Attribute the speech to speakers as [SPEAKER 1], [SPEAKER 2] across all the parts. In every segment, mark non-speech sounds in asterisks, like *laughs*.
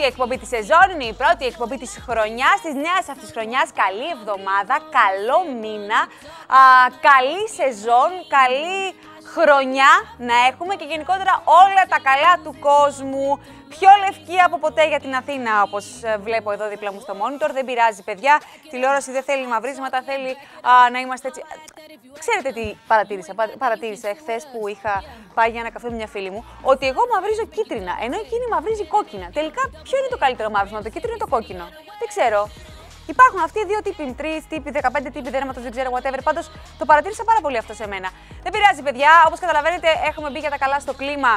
[SPEAKER 1] πρώτη εκπομπή της σεζόν, είναι η πρώτη εκπομπή της χρονιάς, της νέας αυτής χρονιάς. Καλή εβδομάδα, καλό μήνα, α, καλή σεζόν, καλή χρονιά να έχουμε και γενικότερα όλα τα καλά του κόσμου. Πιο λευκή από ποτέ για την Αθήνα, όπως βλέπω εδώ δίπλα μου στο monitor. Δεν πειράζει, παιδιά. Τηλεόραση δεν θέλει μαυρίσματα, θέλει α, να είμαστε έτσι. Ξέρετε τι παρατήρησα. Παρατήρησα εχθές που είχα πάει για ένα καφέ με μια φίλη μου, ότι εγώ μαυρίζω κίτρινα, ενώ εκείνη μαυρίζει κόκκινα. Τελικά, ποιο είναι το καλύτερο μαύρισμα, το κίτρινο ή το κόκκινο; Δεν ξέρω. Υπάρχουν αυτοί οι δύο τύποι, 3 τύποι, 15 τύποι δέρματο, δεν ξέρω, whatever. Πάντως το παρατήρησα πάρα πολύ αυτό σε μένα. Δεν πειράζει, παιδιά. Όπως καταλαβαίνετε, έχουμε μπει για τα καλά στο κλίμα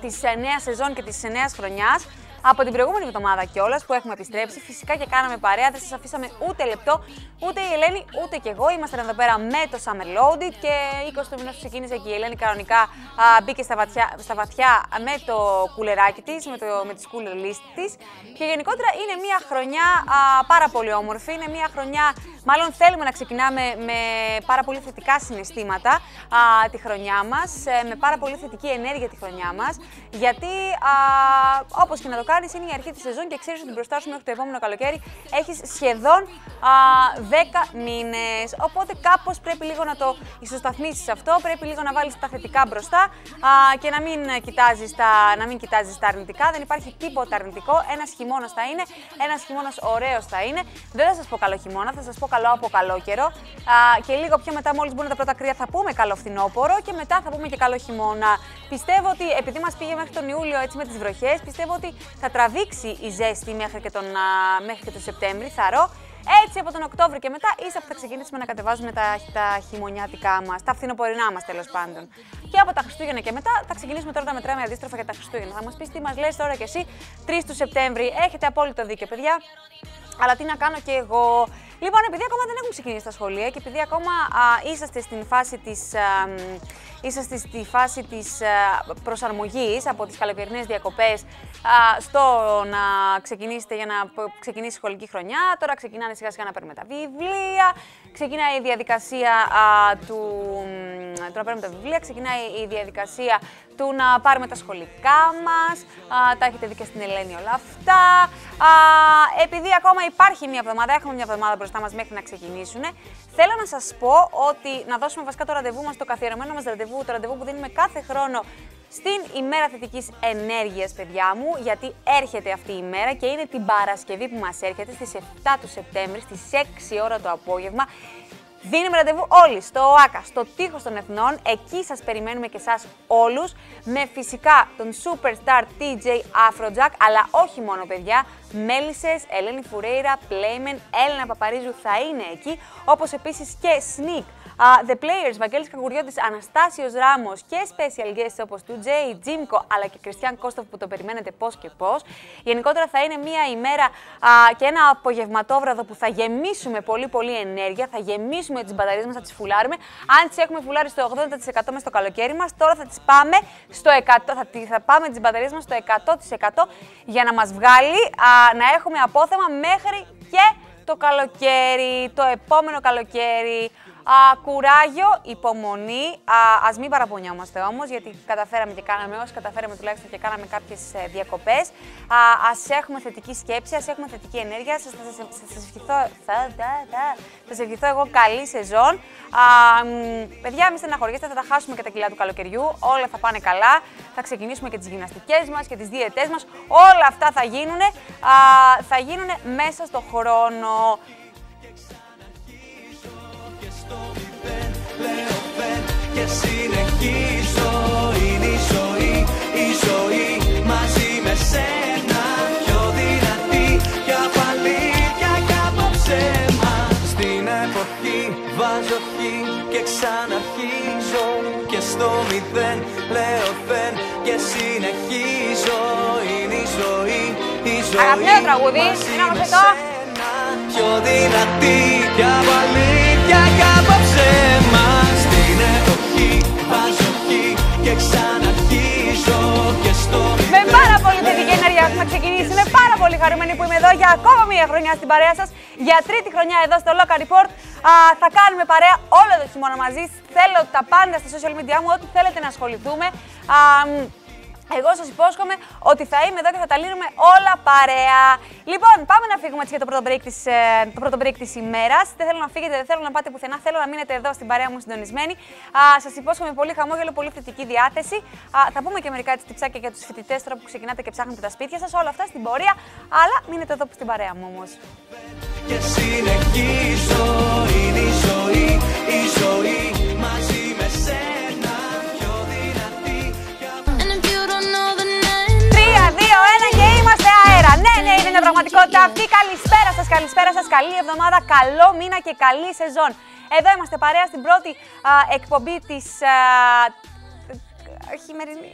[SPEAKER 1] της νέας σεζόν και της νέας χρονιάς από την προηγούμενη εβδομάδα κιόλας που έχουμε επιστρέψει. Φυσικά και κάναμε παρέα, δεν σας αφήσαμε ούτε λεπτό, ούτε η Ελένη ούτε κι εγώ. Είμαστε εδώ πέρα με το Summer Loaded και 20 του μηνός ξεκίνησε και η Ελένη κανονικά α, μπήκε στα βαθιά, στα βαθιά με το κουλεράκι της, με, με τη cooler list της. Και γενικότερα είναι μια χρονιά α, πάρα πολύ όμορφη. Είναι μια χρονιά, μάλλον θέλουμε να ξεκινάμε με πάρα πολύ θετικά συναισθήματα α, τη χρονιά μας, ε, με πάρα πολύ θετική ενέργεια τη χρονιά μας. Γιατί όπως και να το κάνεις, είναι η αρχή της σεζόν και ξέρεις ότι μπροστά σου μέχρι το επόμενο καλοκαίρι έχεις σχεδόν α, 10 μήνες. Οπότε κάπως πρέπει λίγο να το ισοσταθμίσεις αυτό, πρέπει λίγο να βάλεις τα θετικά μπροστά α, και να μην κοιτάζεις τα, να μην κοιτάζεις τα αρνητικά. Δεν υπάρχει τίποτα αρνητικό. Ένας χειμώνας θα είναι, ένας χειμώνας ωραίος θα είναι. Δεν θα σας πω καλό χειμώνα, θα σας πω καλό από καλό καιρό. Α, και λίγο πιο μετά, μόλις μπουν τα πρώτα κρύα, θα πούμε καλό φθινόπωρο και μετά θα πούμε και καλό χειμώνα. Πιστεύω ότι επειδή μας πήγε μέχρι τον Ιούλιο έτσι με τις βροχές, πιστεύω ότι θα τραβήξει η ζέστη μέχρι και τον, μέχρι και τον Σεπτέμβρη, θαρώ. Έτσι από τον Οκτώβριο και μετά, ίσα που θα ξεκινήσουμε να κατεβάζουμε τα, τα χειμωνιάτικά μας, τα φθινοπορεινά μας τέλος πάντων. Και από τα Χριστούγεννα και μετά θα ξεκινήσουμε τώρα να μετράμε αντίστροφα για τα Χριστούγεννα. Θα μας πεις τι μας λες τώρα κι εσύ, 3 του Σεπτέμβρη. Έχετε απόλυτο δίκιο, παιδιά. Αλλά τι να κάνω και εγώ. Λοιπόν, επειδή ακόμα δεν έχουν ξεκινήσει τα σχολεία και επειδή ακόμα α, είσαστε στην φάση της, είσαστε στη φάση της προσαρμογής από τις καλοκαιρινές διακοπές στο να ξεκινήσετε για να ξεκινήσει η σχολική χρονιά. Τώρα ξεκινάνε σιγά σιγά να παίρνουμε τα βιβλία, ξεκινάει η διαδικασία του... Τώρα παίρνουμε τα βιβλία, ξεκινάει η διαδικασία του να πάρουμε τα σχολικά μας, τα έχετε δει και στην Ελένη όλα αυτά. Α, επειδή ακόμα υπάρχει μια εβδομάδα, έχουμε μια εβδομάδα μπροστά μας μέχρι να ξεκινήσουν, θέλω να σας πω ότι να δώσουμε βασικά το ραντεβού μας, το καθιερωμένο μας ραντεβού, το ραντεβού που δίνουμε κάθε χρόνο στην ημέρα θετικής ενέργειας, παιδιά μου, γιατί έρχεται αυτή η ημέρα και είναι την Παρασκευή που μας έρχεται στις 7 του Σεπτέμβρη, στις 6 ώρα το απόγευμα. Δίνουμε ραντεβού όλοι στο ΟΑΚΑ, στο τείχος των Εθνών. Εκεί σας περιμένουμε και εσάς όλους, με φυσικά τον Superstar TJ Afrojack, αλλά όχι μόνο παιδιά, Μέλισσες, Ελένη Φουρέιρα, Playmen, Έλληνα Παπαρίζου θα είναι εκεί, όπως επίσης και Sneak, Uh, the Players, Βαγγέλης Κακουριώτης, Αναστάσιος Ράμος και special guests όπως του Τζέι, Τζίμκο αλλά και Κριστιαν Κώστοφ που το περιμένετε πώς και πώς. Γενικότερα θα είναι μια ημέρα uh, και ένα απογευματόβραδο που θα γεμίσουμε πολύ πολύ ενέργεια, θα γεμίσουμε τις μπαταρίες μας, θα τις φουλάρουμε. Αν τις έχουμε φουλάρει στο 80% μέσα στο καλοκαίρι μας, τώρα θα τις πάμε στο 100%, θα, θα πάμε τις μπαταρίες μας στο 100% για να μας βγάλει uh, να έχουμε απόθεμα μέχρι και το καλοκαίρι, το επόμενο καλοκαίρι. Α, κουράγιο, υπομονή. Α ας μην παραπονιόμαστε όμως, γιατί καταφέραμε και κάναμε όσοι καταφέραμε τουλάχιστον και κάναμε κάποιες διακοπές. Α ας έχουμε θετική σκέψη, ας έχουμε θετική ενέργεια. Σας ευχηθώ, θα, σας ευχηθώ εγώ καλή σεζόν. Α, παιδιά, μην στεναχωριέστε, θα τα χάσουμε και τα κιλά του καλοκαιριού. Όλα θα πάνε καλά. Θα ξεκινήσουμε και τις γυμναστικές μας και τις διαιτές μας. Όλα αυτά θα γίνουν, θα γίνουν μέσα στο χρόνο. Και συνεχίζω. Είναι η ζωή, η ζωή μαζί με σένα. Πιο δυνατή, πιο αλήθεια κι απόψε Στην εποχή βάζω χ και ξαναρχίζω. Και στο μηδέν λέω δεν και συνεχίζω. Είναι η ζωή, η ζωή Αγαπημένο τραγούδι, είναι αυτό. Πιο δυνατή κι αλήθεια κι απόψε χαρούμενη που είμαι εδώ για ακόμα μία χρονιά στην παρέα σας. για τρίτη χρονιά εδώ στο Local Report. Α, θα κάνουμε παρέα όλο το χειμώνα μαζί. Θέλω τα πάντα στα social media μου, ό,τι θέλετε να ασχοληθούμε. Α, εγώ σας υπόσχομαι ότι θα είμαι εδώ και θα τα λύνουμε όλα παρέα. Λοιπόν, πάμε να φύγουμε έτσι για το πρώτο break της ε, το πρώτο break της ημέρας. Δεν θέλω να φύγετε, δεν θέλω να πάτε πουθενά. Θέλω να μείνετε εδώ στην παρέα μου συντονισμένοι. Σας υπόσχομαι πολύ χαμόγελο, πολύ θετική διάθεση. Α, θα πούμε και μερικά έτσι τυψάκια για τους φοιτητές τώρα που ξεκινάτε και ψάχνετε τα σπίτια σας. Όλα αυτά στην πορεία. Αλλά μείνετε εδώ στην παρέα μου όμως. Και συνεχίζω, είναι η ζωή, είναι μια πραγματικότητα αυτή. Καλησπέρα σας, καλησπέρα σας. Καλή εβδομάδα, καλό μήνα και καλή σεζόν. Εδώ είμαστε παρέα στην πρώτη α, εκπομπή της. Χειμερινή.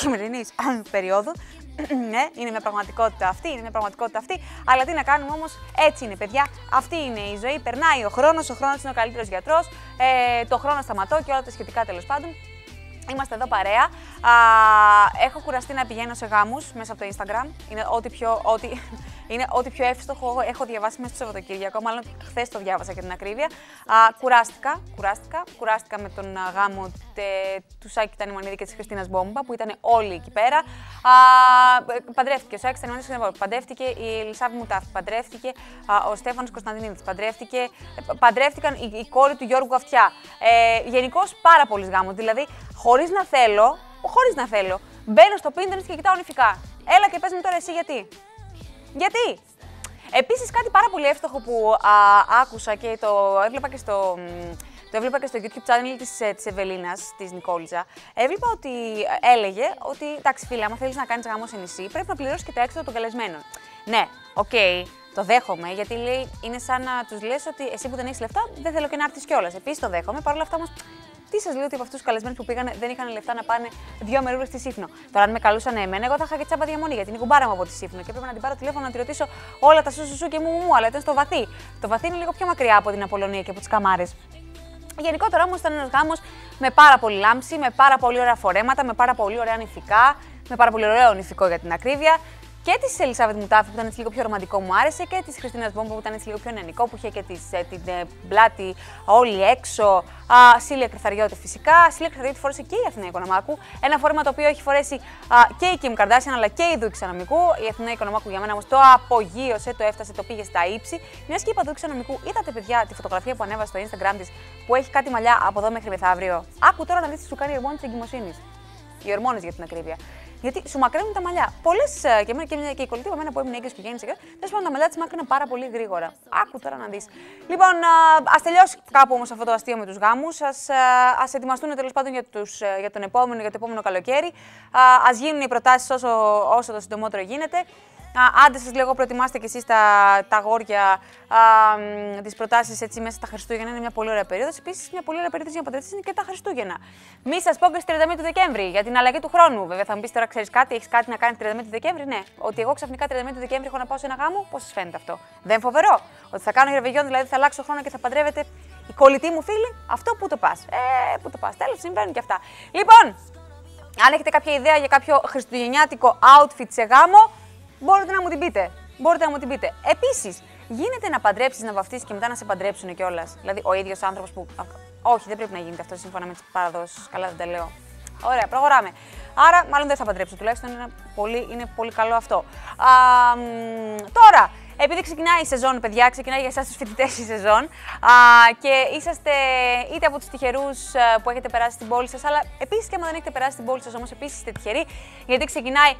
[SPEAKER 1] Χειμερινής περίοδου. *clears throat* ναι, είναι μια πραγματικότητα αυτή, είναι μια πραγματικότητα αυτή. Αλλά τι να κάνουμε όμως, έτσι είναι, παιδιά. Αυτή είναι η ζωή. Περνάει ο χρόνος, ο χρόνος είναι ο καλύτερος γιατρός. Ε, το χρόνο σταματώ και όλα τα σχετικά τέλος πάντων. Είμαστε εδώ παρέα. Α, έχω κουραστεί να πηγαίνω σε γάμους μέσα από το Instagram. Είναι ό,τι πιο, ό,τι, *laughs* είναι ό,τι πιο εύστοχο έχω διαβάσει μέσα στο Σαββατοκύριακο. Μάλλον χθες το διάβασα για την ακρίβεια. Α, κουράστηκα, κουράστηκα. Κουράστηκα με τον γάμο τε, του Σάκη Τανιμανίδη και της Χριστίνας Μπόμπα που ήταν όλοι εκεί πέρα. Α, παντρεύτηκε ο Σάκης Τανιμανίδη, παντρεύτηκε η Ελισάβη Μουτάφ, παντρεύτηκε α, ο Στέφανος Κωνσταντινίδης, παντρεύτηκε, ε, παντρεύτηκαν η, η κόρη του Γιώργου Αυτιά. Ε, Γενικώς πάρα πολλοί γάμου. Δηλαδή, χωρίς να θέλω, χωρίς να θέλω, μπαίνω στο Pinterest και κοιτάω νηφικά. Έλα και πες μου τώρα εσύ γιατί. Γιατί; Επίσης, κάτι πάρα πολύ εύστοχο που α, άκουσα και το έβλεπα και στο, το έβλεπα και στο YouTube channel της, ε, της Ευελίνας, της Νικόλιζα. Έβλεπα ότι έλεγε ότι, εντάξει φίλε, άμα θέλεις να κάνεις γάμο σε νησί, πρέπει να πληρώσεις και τα έξοδα των καλεσμένων. Ναι, ok, okay, το δέχομαι, γιατί λέει, είναι σαν να τους λες ότι εσύ που δεν έχεις λεφτά, δεν θέλω και να έρθεις κιόλας. Επίσης το δέχομαι, παρόλα αυτά όμως τι σας λέω ότι από αυτούς τους καλεσμένους που πήγαν δεν είχαν λεφτά να πάνε δύο μερούλες στη Σίφνο. Τώρα, αν με καλούσαν εμένα, εγώ θα είχα και τσάμπα διαμονή γιατί είναι κουμπάρα μου από τη Σύφνο και έπρεπε να την πάρω τηλέφωνο να τη ρωτήσω όλα τα σου σου και μου μου, αλλά ήταν στο βαθύ. Το βαθύ είναι λίγο πιο μακριά από την Απολωνία και από τις Καμάρες. Γενικότερα όμως ήταν ένας γάμος με πάρα πολύ λάμψη, με πάρα πολύ ωραία φορέματα, με πάρα πολύ ωραία νηφικά, με πάρα πολύ ωραίο νηφικό για την ακρίβεια και της Ελισάβετ Μουτάφη που ήταν έτσι λίγο πιο ρομαντικό μου άρεσε και της Χριστίνας Μπόμπο που ήταν έτσι λίγο πιο νεανικό που είχε και τις, ε, την ε, πλάτη όλη έξω. Α, Σίλια Κρυθαριώτη φυσικά. Σίλια Κρυθαριώτη φόρεσε και η Αθηνά Οικονομάκου. Ένα φόρεμα το οποίο έχει φορέσει α, και η Κιμ Καρδάσιαν αλλά και η Δούξη Ανομικού. Η Αθηνά Οικονομάκου για μένα όμως το απογείωσε, το έφτασε, το πήγε στα ύψη. Μιας και είπα Δούξη Ανομικού, είδατε παιδιά τη φωτογραφία που ανέβασε στο Instagram της που έχει κάτι μαλλιά από εδώ μέχρι μεθαύριο. Άκου τώρα να δεις τι σου κάνει η ορμόνη της εγκυμοσύνης. Οι ορμόνες για την ακρίβεια. Γιατί σου μακραίνουν τα μαλλιά. Πολλές ε, και, και, και η κολλητή μένα που έμεινε έγκυο και γέννησε. Τέλος πάντων, τα μαλλιά της μάκρυναν πάρα πολύ γρήγορα. Άκου τώρα να δεις. Λοιπόν, ας τελειώσει κάπου όμως αυτό το αστείο με τους γάμους. Α ετοιμαστούν τέλος πάντων για, τους, ε, για, τον επόμενο, για το επόμενο καλοκαίρι. Α γίνουν οι προτάσεις όσο, όσο το συντομότερο γίνεται. Άντε σας λέγω, προετοιμάστε κι εσείς τα, τα αγόρια τις προτάσεις έτσι μέσα στα Χριστούγεννα. Είναι μια πολύ ωραία περίοδος. Επίσης, μια πολύ ωραία περίοδος για να παντρευτεί είναι και τα Χριστούγεννα. Μη σας πω και στις 31 του Δεκέμβρη για την αλλαγή του χρόνου. Βέβαια, θα μου πεις τώρα, ξέρεις κάτι, έχεις κάτι να κάνεις 31 του Δεκέμβρη; Ναι, ότι εγώ ξαφνικά 31 του Δεκέμβρη έχω να πάω σε ένα γάμο, πώς σας φαίνεται αυτό; Δεν φοβερό; Ότι θα κάνω ρεβεγιόν, δηλαδή θα αλλάξω χρόνο και θα παντρεύετε η κολλητή μου φίλη; Αυτό που το πας; Ε, που το πας; Τέλος, συμβαίνουν και αυτά. Λοιπόν, αν έχετε κάποια ιδέα για κάποιο χριστουγεννιάτικο outfit σε γάμο, μπορείτε να μου την πείτε. Μπορείτε να μου την πείτε. Επίσης, γίνεται να παντρέψεις, να βαφτίσεις και μετά να σε παντρέψουν κιόλας. Δηλαδή, ο ίδιος άνθρωπος που. Όχι, δεν πρέπει να γίνεται αυτό σύμφωνα με τις παραδόσεις. Καλά, δεν τα λέω. Ωραία, προχωράμε. Άρα, μάλλον δεν θα παντρέψω. Τουλάχιστον είναι πολύ, είναι πολύ καλό αυτό. Α, τώρα, επειδή ξεκινάει η σεζόν, παιδιά, ξεκινάει για εσάς τους φοιτητές η σεζόν α, και είσαστε είτε από τους τυχερούς ε, που έχετε περάσει στην πόλη σας, αλλά επίσης και αν δεν έχετε περάσει στην πόλη σας, όμως επίσης είστε τυχεροί, γιατί ξεκινάει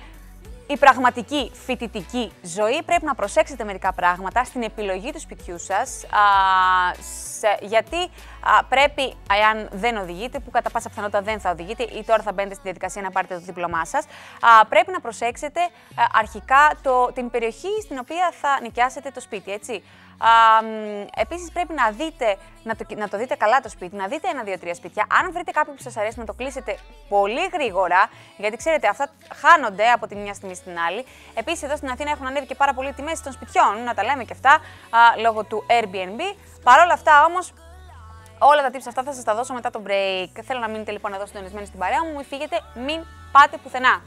[SPEAKER 1] η πραγματική φοιτητική ζωή πρέπει να προσέξετε μερικά πράγματα στην επιλογή του σπιτιού σας, α, γιατί α, πρέπει, αν δεν οδηγείτε, που κατά πάσα πιθανότητα δεν θα οδηγείτε ή τώρα θα μπαίνετε στη διαδικασία να πάρετε το δίπλωμά σας, α, πρέπει να προσέξετε αρχικά το, την περιοχή στην οποία θα νοικιάσετε το σπίτι, έτσι. Επίσης, πρέπει να, δείτε, να, το, να το δείτε καλά το σπίτι, να δείτε ένα-δύο-τρία σπίτια. Αν βρείτε κάποιο που σας αρέσει, να το κλείσετε πολύ γρήγορα, γιατί ξέρετε, αυτά χάνονται από τη μια στιγμή στην άλλη. Επίσης, εδώ στην Αθήνα έχουν ανέβει και πάρα πολύ τιμές των σπιτιών, να τα λέμε και αυτά, α, λόγω του Airbnb. Παρ' όλα αυτά όμως, όλα τα tips αυτά θα σας τα δώσω μετά το break. Θέλω να μείνετε λοιπόν εδώ συντονισμένοι στην παρέα μου, μην φύγετε, μην πάτε πουθενά.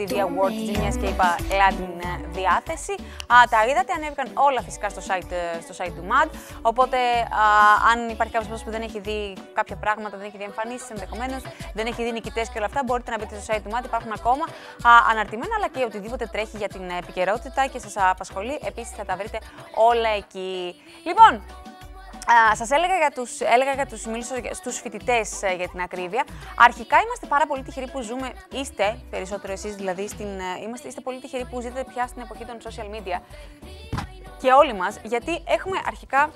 [SPEAKER 1] MTV Awards, μια και είπα, έλα την ε, διάθεση. Α, τα είδατε, ανέβηκαν όλα φυσικά στο site, ε, στο site του MAD. Οπότε, α, αν υπάρχει κάποιος που δεν έχει δει κάποια πράγματα, δεν έχει δει εμφανίσεις ενδεχομένως, δεν έχει δει νικητές και όλα αυτά, μπορείτε να μπείτε στο site του MAD. Υπάρχουν ακόμα α, αναρτημένα, αλλά και οτιδήποτε τρέχει για την επικαιρότητα και σας απασχολεί. Επίσης, θα τα βρείτε όλα εκεί. Λοιπόν, Σας έλεγα για τους έλεγα για τους, μίλησα στους φοιτητές ε, για την ακρίβεια. Αρχικά είμαστε πάρα πολύ τυχεροί που ζούμε, είστε περισσότερο εσείς δηλαδή, στην, ε, είμαστε, είστε πολύ τυχεροί που ζείτε πια στην εποχή των social media και όλοι μας, γιατί έχουμε αρχικά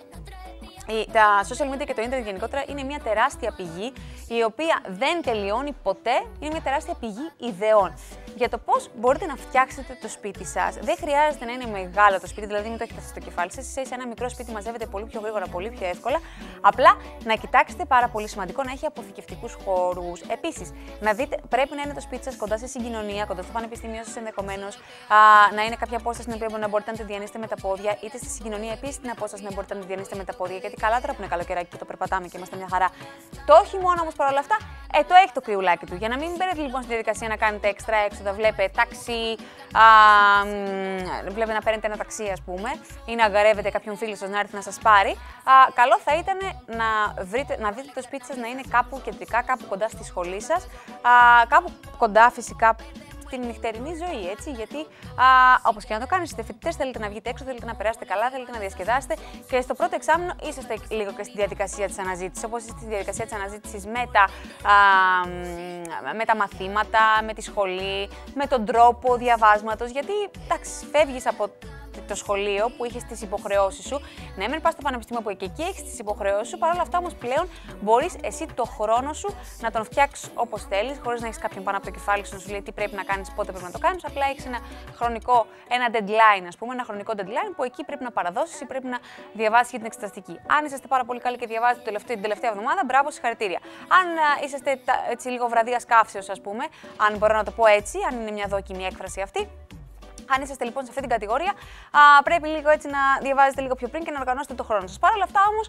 [SPEAKER 1] τα social media και το ίντερνετ γενικότερα είναι μια τεράστια πηγή η οποία δεν τελειώνει ποτέ, είναι μια τεράστια πηγή ιδεών για το πώς μπορείτε να φτιάξετε το σπίτι σας. Δεν χρειάζεται να είναι μεγάλο το σπίτι, δηλαδή μην το έχετε στο κεφάλι σας. Σε ένα μικρό σπίτι μαζεύετε πολύ πιο γρήγορα, πολύ πιο εύκολα. Απλά να κοιτάξετε πάρα πολύ σημαντικό να έχει αποθηκευτικούς χώρους. Επίσης, να δείτε, πρέπει να είναι το σπίτι σας κοντά σε συγκοινωνία, κοντά στο πανεπιστήμιο σας ενδεχομένως, να είναι κάποια απόσταση την οποία να μπορείτε να τη διανύσετε με τα πόδια, είτε στη συγκοινωνία επίσης την απόσταση να μπορείτε να τη διανύσετε με τα πόδια. Γιατί καλά τώρα που είναι καλοκαιράκι και το περπατάμε και είμαστε μια χαρά. Το όχι μόνο όμως παρόλα αυτά, ε, το έχει το κρυουλάκι του. Για να μην μπαίνετε λοιπόν στη διαδικασία να κάνετε έξτρα έξοδα, βλέπετε ταξί, α, βλέπετε να παίρνετε ένα ταξί, ας πούμε, ή να αγκαρεύετε κάποιον φίλο σας να έρθει να σας πάρει. Α, καλό θα ήταν να, βρείτε, να δείτε το σπίτι σας να είναι κάπου κεντρικά, κάπου κοντά στη σχολή σας, κάπου κοντά φυσικά την νυχτερινή ζωή, έτσι. Γιατί όπως και να το κάνετε, είστε φοιτητές, θέλετε να βγείτε έξω, θέλετε να περάσετε καλά, θέλετε να διασκεδάσετε και στο πρώτο εξάμεινο είσαστε λίγο και στη διαδικασία της αναζήτησης. Όπως είστε στη διαδικασία της αναζήτησης με, τα, με τα μαθήματα, με τη σχολή, με τον τρόπο διαβάσματος. Γιατί εντάξει, φεύγεις από το σχολείο που είχες τις υποχρεώσεις σου. Ναι, μην πας στο πανεπιστήμιο που και εκεί έχεις τις υποχρεώσεις σου. Παρ' όλα αυτά όμως πλέον μπορείς εσύ το χρόνο σου να τον φτιάξεις όπως θέλεις, χωρίς να έχεις κάποιον πάνω από το κεφάλι σου να σου λέει τι πρέπει να κάνεις, πότε πρέπει να το κάνεις. Απλά έχεις ένα χρονικό, ένα deadline, ας πούμε, ένα χρονικό deadline που εκεί πρέπει να παραδώσεις ή πρέπει να διαβάσεις για την εξεταστική. Αν είσαστε πάρα πολύ καλοί και διαβάζετε την τελευταία εβδομάδα, μπράβο, συγχαρητήρια. Αν α, είσαστε έτσι λίγο βραδία καύσεως, ας πούμε, αν μπορώ να το πω έτσι, αν είναι μια δόκιμη έκφραση αυτή, αν είσαστε λοιπόν σε αυτή την κατηγορία, α, πρέπει λίγο έτσι να διαβάζετε λίγο πιο πριν και να οργανώσετε το χρόνο σας. Παρ' όλα αυτά όμως,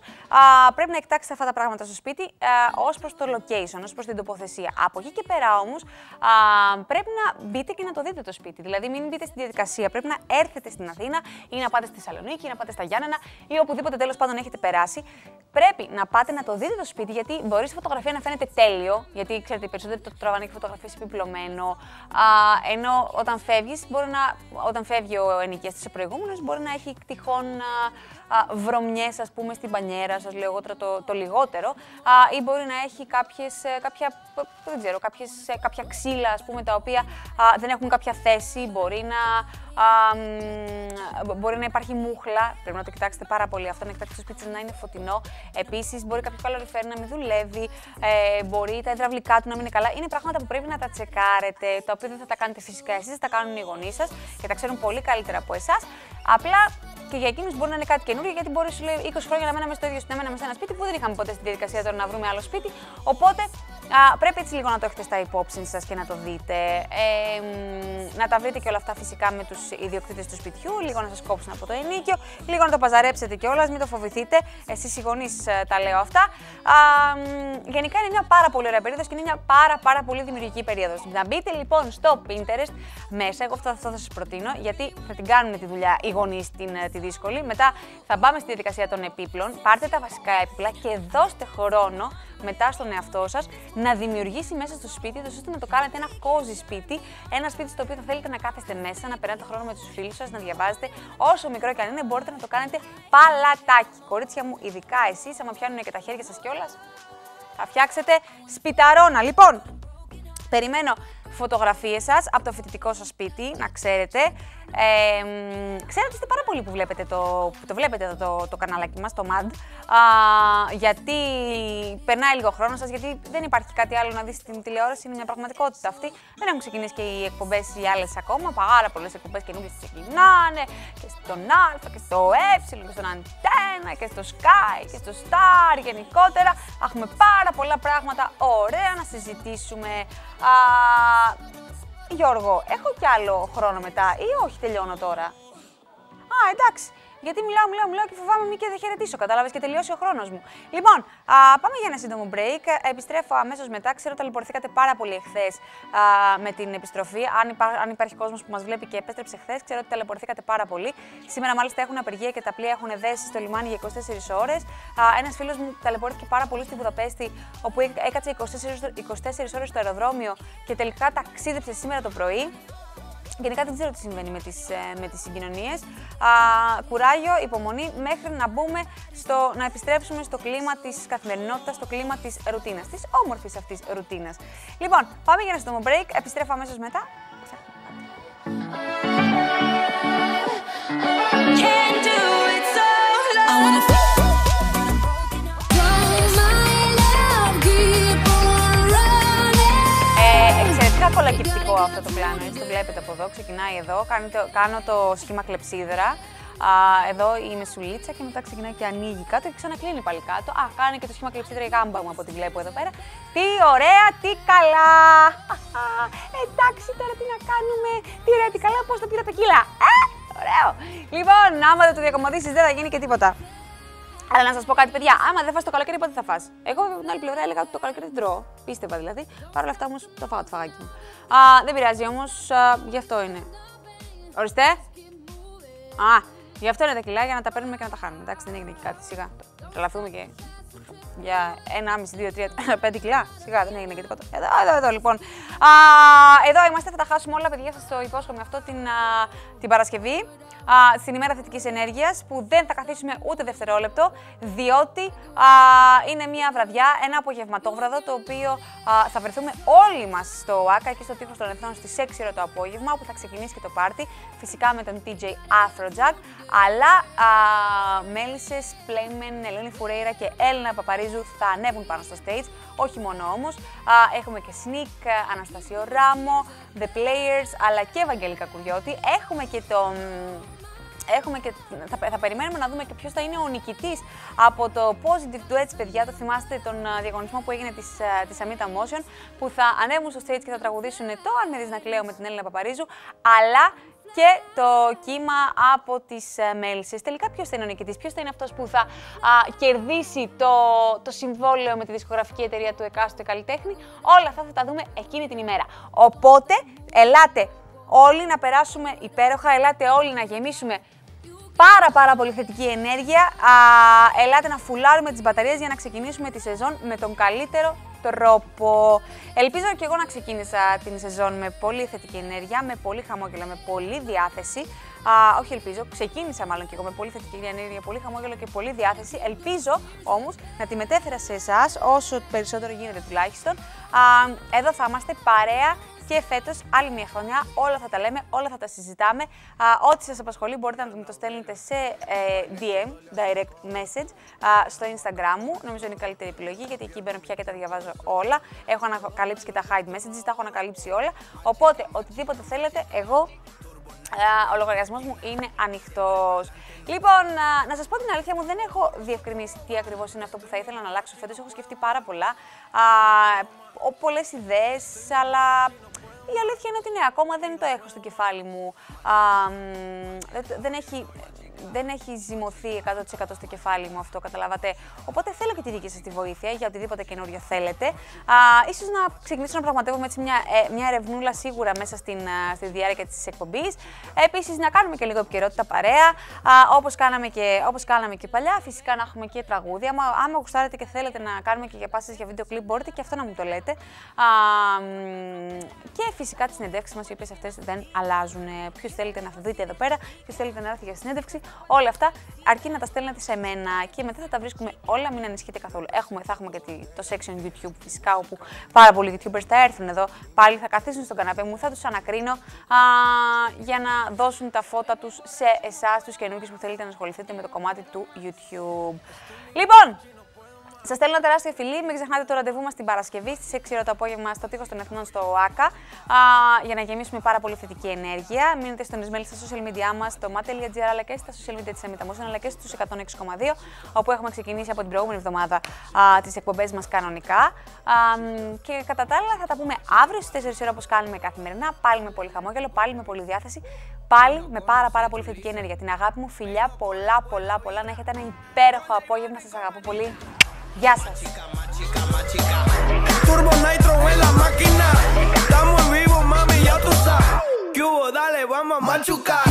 [SPEAKER 1] πρέπει να κοιτάξετε αυτά τα πράγματα στο σπίτι ως προς το location, ως προς την τοποθεσία. Από εκεί και πέρα όμως, πρέπει να μπείτε και να το δείτε το σπίτι. Δηλαδή, μην μπείτε στη διαδικασία. Πρέπει να έρθετε στην Αθήνα ή να πάτε στη Θεσσαλονίκη ή να πάτε στα Γιάννενα ή οπουδήποτε τέλος πάντων έχετε περάσει. Πρέπει να πάτε να το δείτε το σπίτι, γιατί μπορείς στη φωτογραφία να φαίνεται τέλειο, γιατί ξέρετε, οι περισσότεροι το τραβάνε και φωτογραφίες επιπλωμένο. ενώ όταν φεύγεις, μπορεί να όταν φεύγει ο ενοικιαστής ο προηγούμενος, μπορεί να έχει τυχόν βρωμιές, ας πούμε, στην πανιέρα, σας λέω εγώ το, το λιγότερο, α, ή μπορεί να έχει κάποιες, ε, κάποια, δεν ξέρω, κάποιες, ε, κάποια ξύλα, ας πούμε, τα οποία α, δεν έχουν κάποια θέση, μπορεί να, α, μπορεί να υπάρχει μούχλα, πρέπει να το κοιτάξετε πάρα πολύ αυτό, να κοιτάξετε το σπίτι να είναι φωτεινό. Επίσης, μπορεί κάποιο καλοριφέρ να μην δουλεύει, ε, μπορεί τα υδραυλικά του να μην είναι καλά. Είναι πράγματα που πρέπει να τα τσεκάρετε, τα οποία δεν θα τα κάνετε φυσικά εσείς, θα τα κάνουν οι γονείς σας και τα ξέρουν πολύ καλύτερα από εσάς. Απλά και για εκείνους μπορεί να είναι κάτι καινούργιο, γιατί μπορεί σου λέει 20 χρόνια να μέναμε στο ίδιο να μέναμε σε ένα σπίτι που δεν είχαμε ποτέ στη διαδικασία τώρα να βρούμε άλλο σπίτι. Οπότε α, πρέπει έτσι λίγο να το έχετε στα υπόψη σας και να το δείτε. Ε, να τα βρείτε και όλα αυτά φυσικά με τους ιδιοκτήτες του σπιτιού, λίγο να σας κόψουν από το ενίκιο, λίγο να το παζαρέψετε κιόλας, μην το φοβηθείτε. Εσείς οι γονείς ε, τα λέω αυτά. Α, γενικά είναι μια πάρα πολύ ωραία περίοδος και είναι μια πάρα, πάρα πολύ δημιουργική περίοδος. Να μπείτε λοιπόν στο Pinterest μέσα, εγώ αυτό, αυτό θα σας προτείνω, γιατί θα την κάνουν τη δουλειά οι γονείς την, ε, τη δύσκολη. Μετά θα πάμε στη διαδικασία των επίπλων. Πάρτε τα βασικά έπιπλα και δώστε χρόνο μετά στον εαυτό σας να δημιουργήσει μέσα στο σπίτι του, ώστε να το κάνετε ένα κόζι σπίτι. Ένα σπίτι στο οποίο θα θέλετε να κάθεστε μέσα, να περνάτε χρόνο με τους φίλους σας, να διαβάζετε. Όσο μικρό και αν είναι, μπορείτε να το κάνετε παλατάκι. Κορίτσια μου, ειδικά εσείς, άμα πιάνουν και τα χέρια σας κιόλας, θα φτιάξετε σπιταρόνα. Λοιπόν, περιμένω φωτογραφίες σας από το φοιτητικό σας σπίτι, να ξέρετε. Ε, ξέρω ότι είστε πάρα πολλοί που βλέπετε το, το, βλέπετε εδώ το, το καναλάκι μας, το MAD, α, γιατί περνάει λίγο χρόνος σας, γιατί δεν υπάρχει κάτι άλλο να δεις στην τηλεόραση, είναι μια πραγματικότητα αυτή. Δεν έχουν ξεκινήσει και οι εκπομπές οι άλλες ακόμα, πάρα πολλές εκπομπές καινούργιες ξεκινάνε, και στον Α και στο Ε και στον Αντένα και στο Sky και στο Star γενικότερα. Έχουμε πάρα πολλά πράγματα ωραία να συζητήσουμε. Α, Γιώργο, έχω κι άλλο χρόνο μετά ή όχι τελειώνω τώρα. Α, εντάξει. Γιατί μιλάω, μιλάω, μιλάω και φοβάμαι μη και δεν χαιρετήσω. Κατάλαβες και τελειώσει ο χρόνος μου. Λοιπόν, α, πάμε για ένα σύντομο break. Επιστρέφω αμέσως μετά. Ξέρω ότι ταλαιπωρηθήκατε πάρα πολύ εχθές με την επιστροφή. Αν, υπά, αν υπάρχει κόσμος που μας βλέπει και επέστρεψε χθες, ξέρω ότι ταλαιπωρηθήκατε πάρα πολύ. Σήμερα μάλιστα έχουν απεργία και τα πλοία έχουν δέσει στο λιμάνι για 24 ώρες. Ένας φίλος μου ταλαιπωρήθηκε πάρα πολύ στη Βουδαπέστη, όπου έκατσε 24, 24 ώρες στο αεροδρόμιο και τελικά ταξίδεψε σήμερα το πρωί. Γενικά δεν ξέρω τι συμβαίνει με τις, ε, με τις συγκοινωνίες. Α, κουράγιο, υπομονή μέχρι να μπούμε στο, να επιστρέψουμε στο κλίμα της καθημερινότητας, στο κλίμα της ρουτίνας, της όμορφης αυτής ρουτίνας. Λοιπόν, πάμε για ένα σύντομο break, επιστρέφω αμέσως μετά. Κολακευτικό αυτό το πλάνο, έτσι το βλέπετε από εδώ, ξεκινάει εδώ, κάνω το, κάνω το σχήμα κλεψίδρα. Α, εδώ η μεσουλίτσα και μετά ξεκινάει και ανοίγει κάτω και ξανακλίνει πάλι κάτω. Α, κάνει και το σχήμα κλεψίδρα η γάμπα μου από ό,τι βλέπω εδώ πέρα. Τι ωραία, τι καλά! Εντάξει, τώρα τι να κάνουμε, τι ωραία, τι καλά, πώς το πήρα τα κιλά. Ε, ωραίο! Λοιπόν, άμα δεν το διακομματίσεις δεν θα γίνει και τίποτα. Αλλά να σας πω κάτι, παιδιά, άμα δεν φας το καλοκαίρι, πότε θα φας; Εγώ από την άλλη πλευρά έλεγα ότι το καλοκαίρι δεν τρώω. Πίστευα δηλαδή. Παρ' όλα αυτά όμως το φάω το φαγάκι μου. Α, δεν πειράζει όμως, γι' αυτό είναι. Οριστέ. Α, γι' αυτό είναι τα κιλά για να τα παίρνουμε και να τα χάνουμε. Εντάξει, δεν έγινε και κάτι. Σιγά. Τρελαθούμε και για 1,5, 2, 3, 5 κιλά. Σιγά, δεν έγινε και τίποτα. Εδώ, εδώ, εδώ λοιπόν. Α, εδώ είμαστε, θα τα χάσουμε όλα, παιδιά. Σας το υπόσχομαι αυτό την, α, την Παρασκευή α, στην ημέρα θετικής ενέργειας, που δεν θα καθίσουμε ούτε δευτερόλεπτο, διότι α, είναι μια βραδιά, ένα απογευματόβραδο, το οποίο α, θα βρεθούμε όλοι μας στο ΟΑΚΑ και στο τείχος των Εθνών στις 6 ώρα το απόγευμα, όπου θα ξεκινήσει και το πάρτι, φυσικά με τον DJ Afrojack, αλλά Μέλισσες, Playmen, Ελένη Φουρέιρα και Έλληνα Παπαρίζου θα ανέβουν πάνω στο stage. Όχι μόνο όμως, έχουμε και Sneak, Αναστασίο Ράμο, The Players, αλλά και Ευαγγελικά Κουριώτη. Έχουμε και τον Έχουμε και, θα, θα περιμένουμε να δούμε και ποιος θα είναι ο νικητής από το Positive Duets, παιδιά. Το θυμάστε τον διαγωνισμό που έγινε της της Amita Motion, που θα ανέβουν στο stage και θα τραγουδήσουν το Αν με δει να κλαίω με την Έλληνα Παπαρίζου, αλλά και το κύμα από τις μέλισσες. Τελικά, ποιος θα είναι ο νικητής, ποιος θα είναι αυτός που θα α, κερδίσει το, το συμβόλαιο με τη δισκογραφική εταιρεία του εκάστοτε καλλιτέχνη. Όλα αυτά θα τα δούμε εκείνη την ημέρα. Οπότε, ελάτε όλοι να περάσουμε υπέροχα, ελάτε όλοι να γεμίσουμε πάρα πάρα πολύ θετική ενέργεια. Α, ελάτε να φουλάρουμε τις μπαταρίες για να ξεκινήσουμε τη σεζόν με τον καλύτερο τρόπο. Ελπίζω και εγώ να ξεκίνησα την σεζόν με πολύ θετική ενέργεια, με πολύ χαμόγελο, με πολύ διάθεση. Α, όχι ελπίζω, ξεκίνησα μάλλον και εγώ με πολύ θετική ενέργεια, πολύ χαμόγελο και πολύ διάθεση. Ελπίζω όμως να τη μετέφερα σε εσάς όσο περισσότερο γίνεται τουλάχιστον. Α, εδώ θα είμαστε παρέα και φέτος, άλλη μια χρονιά, όλα θα τα λέμε, όλα θα τα συζητάμε. ό,τι σας απασχολεί μπορείτε να το στέλνετε σε ε, DM, direct message, στο Instagram μου. Νομίζω είναι η καλύτερη επιλογή γιατί εκεί μπαίνω πια και τα διαβάζω όλα. Έχω ανακαλύψει και τα hide messages, τα έχω ανακαλύψει όλα. Οπότε, οτιδήποτε θέλετε, εγώ ο λογαριασμός μου είναι ανοιχτός. Λοιπόν, να σας πω την αλήθεια μου, δεν έχω διευκρινίσει τι ακριβώς είναι αυτό που θα ήθελα να αλλάξω φέτος. Έχω σκεφτεί πάρα πολλά. Πολλές ιδέες, αλλά η αλήθεια είναι ότι ναι, ακόμα δεν το έχω στο κεφάλι μου. Α, δεν έχει δεν έχει ζυμωθεί 100% στο κεφάλι μου αυτό, καταλάβατε. Οπότε θέλω και τη δική σας τη βοήθεια για οτιδήποτε καινούριο θέλετε. Α, ίσως να ξεκινήσω να πραγματεύουμε έτσι μια, ε, μια ερευνούλα σίγουρα μέσα στην, στη διάρκεια της εκπομπής. Επίσης να κάνουμε και λίγο επικαιρότητα παρέα, όπως κάναμε, και, όπως κάναμε και παλιά. Φυσικά να έχουμε και τραγούδια. Άμα, άμα γουστάρετε και θέλετε να κάνουμε και για πάσει για βίντεο κλιπ, μπορείτε και αυτό να μου το λέτε. Α, και φυσικά τις συνεντεύξεις μας, οι οποίες αυτές δεν αλλάζουν. Ποιου θέλετε να δείτε εδώ πέρα, ποιος θέλετε να έρθει για συνέντευξη. Όλα αυτά αρκεί να τα στέλνετε σε μένα και μετά θα τα βρίσκουμε όλα, μην ανησυχείτε καθόλου. Έχουμε, θα έχουμε και το section YouTube φυσικά, όπου πάρα πολλοί YouTubers θα έρθουν εδώ, πάλι θα καθίσουν στον καναπέ μου, θα τους ανακρίνω α, για να δώσουν τα φώτα τους σε εσάς, τους καινούργιους που θέλετε να ασχοληθείτε με το κομμάτι του YouTube. Λοιπόν, Σας στέλνω ένα τεράστιο φιλί. Μην ξεχνάτε το ραντεβού μας την Παρασκευή στις 6 το απόγευμα στο τείχος των Εθνών στο ΟΑΚΑ α, για να γεμίσουμε πάρα πολύ θετική ενέργεια. Μείνετε συντονισμένοι στα social media μας, στο mat.gr αλλά και στα social media της Αμηταμόσων αλλά και στους 106,2 όπου έχουμε ξεκινήσει από την προηγούμενη εβδομάδα τις εκπομπές μας κανονικά. Α, και κατά τα άλλα θα τα πούμε αύριο στις 4 ώρα όπως κάνουμε καθημερινά. Πάλι με πολύ χαμόγελο, πάλι με πολύ διάθεση. Πάλι με πάρα πάρα πολύ θετική ενέργεια. Την αγάπη μου, φιλιά, πολλά πολλά πολλά. Να έχετε ένα υπέροχο απόγευμα. Σας αγαπώ πολύ. Ya Yazas.
[SPEAKER 2] Turbo Nitro en la máquina. Estamos vivos, mami, ya tú sabes. Que hubo, dale, vamos a machucar.